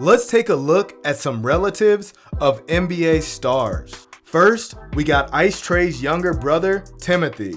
Let's take a look at some relatives of NBA stars. First, we got Ice Trae's younger brother, Timothy.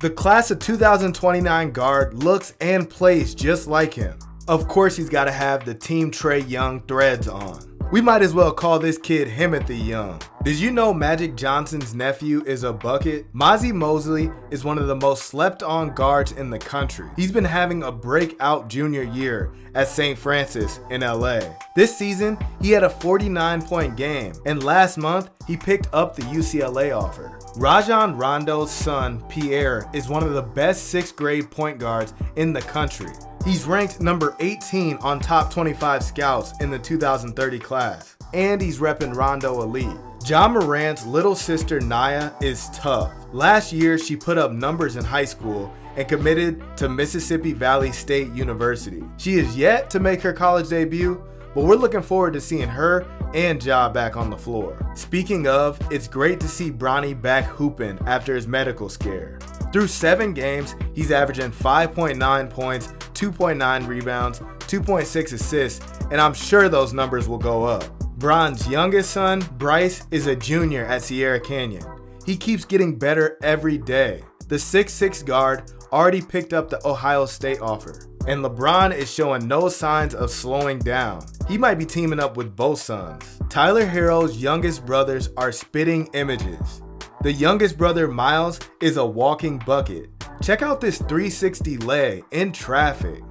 The class of 2029 guard looks and plays just like him. Of course, he's got to have the Team Trae Young threads on. We might as well call this kid Himothy Young. Did you know Magic Johnson's nephew is a bucket? Mozzie Mosley is one of the most slept on guards in the country. He's been having a breakout junior year at St. Francis in LA. This season, he had a 49 point game, and last month, he picked up the UCLA offer. Rajon Rondo's son, Pierre, is one of the best sixth grade point guards in the country. He's ranked number 18 on top 25 scouts in the 2030 class, and he's repping Rondo Elite. Ja Morant's little sister Naya is tough. Last year, she put up numbers in high school and committed to Mississippi Valley State University. She is yet to make her college debut, but we're looking forward to seeing her and Ja back on the floor. Speaking of, it's great to see Bronny back hooping after his medical scare. Through seven games, he's averaging 5.9 points, 2.9 rebounds, 2.6 assists, and I'm sure those numbers will go up. Bron's youngest son, Bryce, is a junior at Sierra Canyon. He keeps getting better every day. The 6'6 guard already picked up the Ohio State offer, and LeBron is showing no signs of slowing down. He might be teaming up with both sons. Tyler Herro's youngest brothers are spitting images. The youngest brother, Myles, is a walking bucket. Check out this 360 leg in traffic.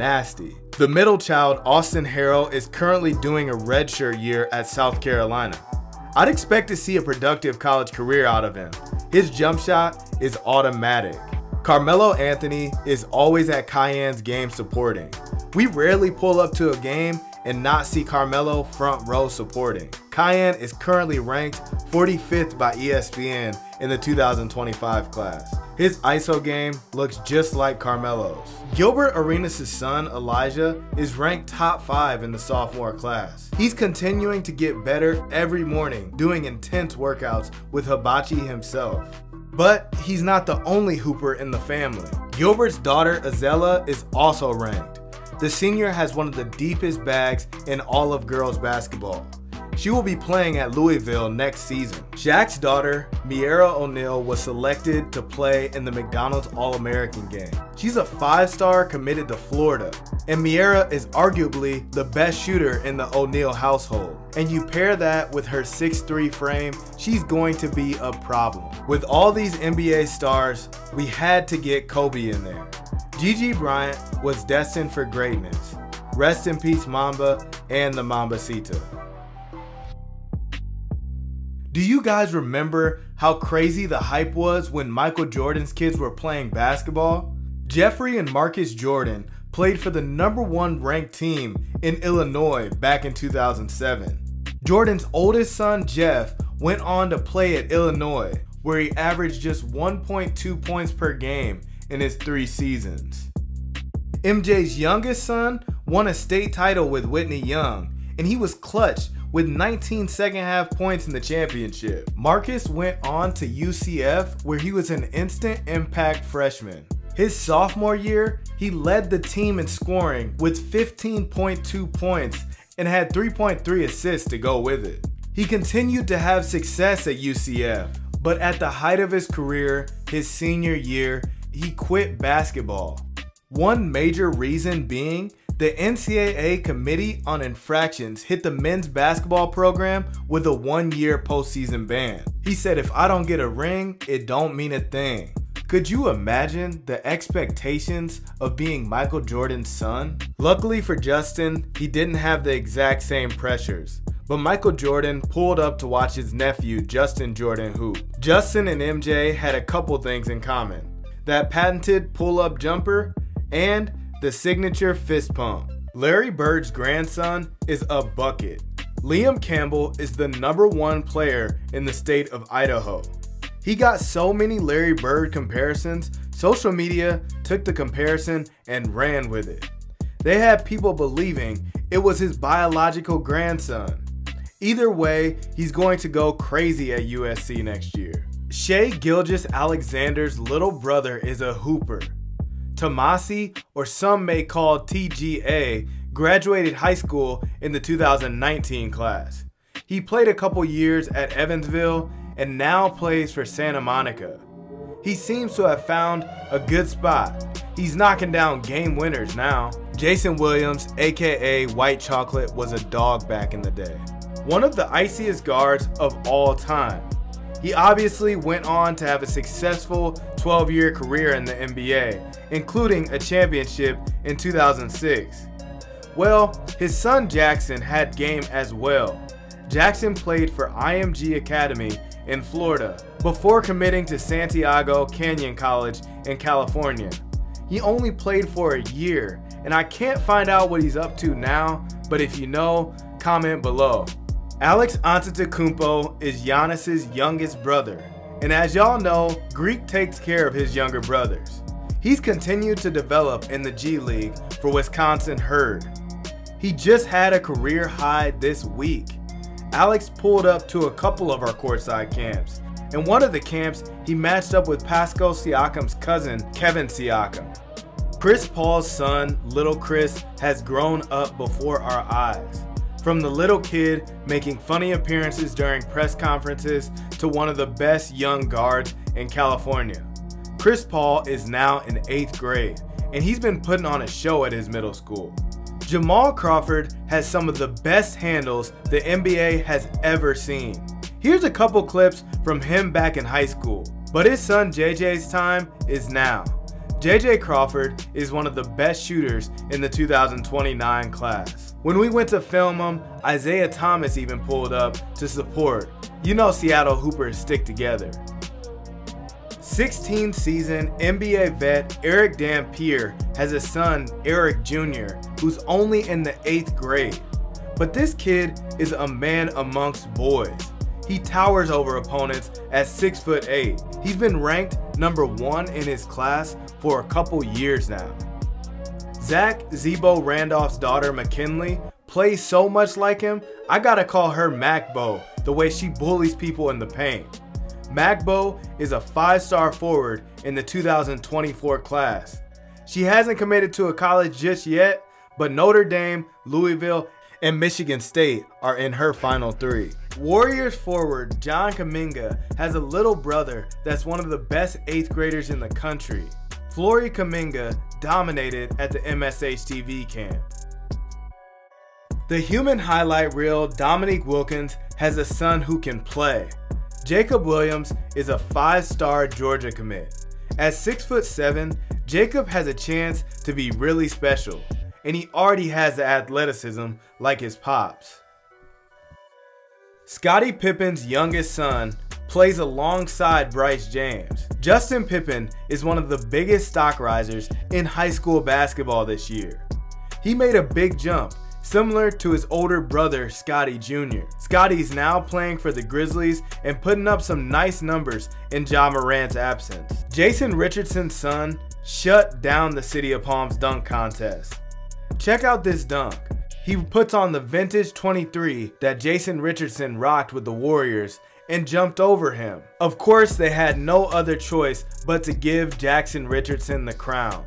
Nasty. The middle child, Austin Herro, is currently doing a redshirt year at South Carolina. I'd expect to see a productive college career out of him. His jump shot is automatic. Carmelo Anthony is always at Kiyan's game supporting. We rarely pull up to a game and not see Carmelo front row supporting. Kiyan is currently ranked 45th by ESPN in the 2025 class. His ISO game looks just like Carmelo's. Gilbert Arenas' son, Alijah, is ranked top 5 in the sophomore class. He's continuing to get better every morning, doing intense workouts with Hibachi himself. But he's not the only hooper in the family. Gilbert's daughter, Izela, is also ranked. The senior has one of the deepest bags in all of girls basketball. She will be playing at Louisville next season. Shaq's daughter, Me'Arah O'Neal, was selected to play in the McDonald's All-American game. She's a five-star committed to Florida, and Me'Arah is arguably the best shooter in the O'Neal household. And you pair that with her 6'3 frame, she's going to be a problem. With all these NBA stars, we had to get Kobe in there. Gigi Bryant was destined for greatness. Rest in peace, Mamba and the Mambacita. Do you guys remember how crazy the hype was when Michael Jordan's kids were playing basketball? Jeffrey and Marcus Jordan played for the number one ranked team in Illinois back in 2007. Jordan's oldest son, Jeff, went on to play at Illinois, where he averaged just 1.2 points per game in his three seasons. MJ's youngest son won a state title with Whitney Young, and he was clutch with 19 second half points in the championship. Marcus went on to UCF where he was an instant impact freshman. His sophomore year, he led the team in scoring with 15.2 points and had 3.3 assists to go with it. He continued to have success at UCF, but at the height of his career, his senior year, he quit basketball. One major reason being the NCAA Committee on Infractions hit the men's basketball program with a one year postseason ban. He said, if I don't get a ring, it don't mean a thing. Could you imagine the expectations of being Michael Jordan's son? Luckily for Justin, he didn't have the exact same pressures. But Michael Jordan pulled up to watch his nephew Justin Jordan hoop. Justin and MJ had a couple things in common that patented pull up jumper, and the signature fist pump. Larry Bird's grandson is a bucket. Liam Campbell is the number one player in the state of Idaho. He got so many Larry Bird comparisons, social media took the comparison and ran with it. They had people believing it was his biological grandson. Either way, he's going to go crazy at USC next year. Shai Gilgeous-Alexander's little brother is a hooper. Thomasi, or some may call TGA, graduated high school in the 2019 class. He played a couple years at Evansville and now plays for Santa Monica. He seems to have found a good spot. He's knocking down game winners now. Jason Williams, aka White Chocolate, was a dog back in the day. One of the iciest guards of all time. He obviously went on to have a successful 12 year career in the NBA, including a championship in 2006. Well, his son Jackson had game as well. Jackson played for IMG Academy in Florida before committing to Santiago Canyon College in California. He only played for a year, and I can't find out what he's up to now, but if you know, comment below. Alex Antetokounmpo is Giannis's youngest brother, and as y'all know, Greek takes care of his younger brothers. He's continued to develop in the G League for Wisconsin Herd. He just had a career high this week. Alex pulled up to a couple of our courtside camps. In one of the camps, he matched up with Pascal Siakam's cousin, Kevin Siakam. Chris Paul's son, Little Chris, has grown up before our eyes. From the little kid making funny appearances during press conferences to one of the best young guards in California. Chris Paul is now in 8th grade, and he's been putting on a show at his middle school. Jamal Crawford has some of the best handles the NBA has ever seen. Here's a couple clips from him back in high school, but his son JJ's time is now. JJ Crawford is one of the best shooters in the 2029 class. When we went to film him, Isaiah Thomas even pulled up to support. You know Seattle Hoopers stick together. 16 season NBA vet Erick Dampier has a son, Eric Jr., who's only in the 8th grade. But this kid is a man amongst boys. He towers over opponents at 6 foot 8. He's been ranked number 1 in his class for a couple years now. Zach Z-Bo Randolph's daughter Mackenly plays so much like him, I gotta call her Macbo, the way she bullies people in the paint. Macbo is a five-star forward in the 2024 class. She hasn't committed to a college just yet, but Notre Dame, Louisville, and Michigan State are in her final three. Warriors forward John Kuminga has a little brother that's one of the best 8th graders in the country. Flory Kuminga dominated at the MSHTV camp. The human highlight reel Dominique Wilkins has a son who can play. Jacob Wilkins is a five-star Georgia commit. At 6'7", Jacob has a chance to be really special, and he already has the athleticism like his pops. Scottie Pippen's youngest son plays alongside Bryce James. Justin Pippen is one of the biggest stock risers in high school basketball this year. He made a big jump similar to his older brother Scottie Jr. Scottie's now playing for the Grizzlies and putting up some nice numbers in Ja Morant's absence. Jason Richardson's son shut down the City of Palms dunk contest. Check out this dunk. He puts on the vintage 23 that Jason Richardson rocked with the Warriors and jumped over him. Of course, they had no other choice but to give Jackson Richardson the crown.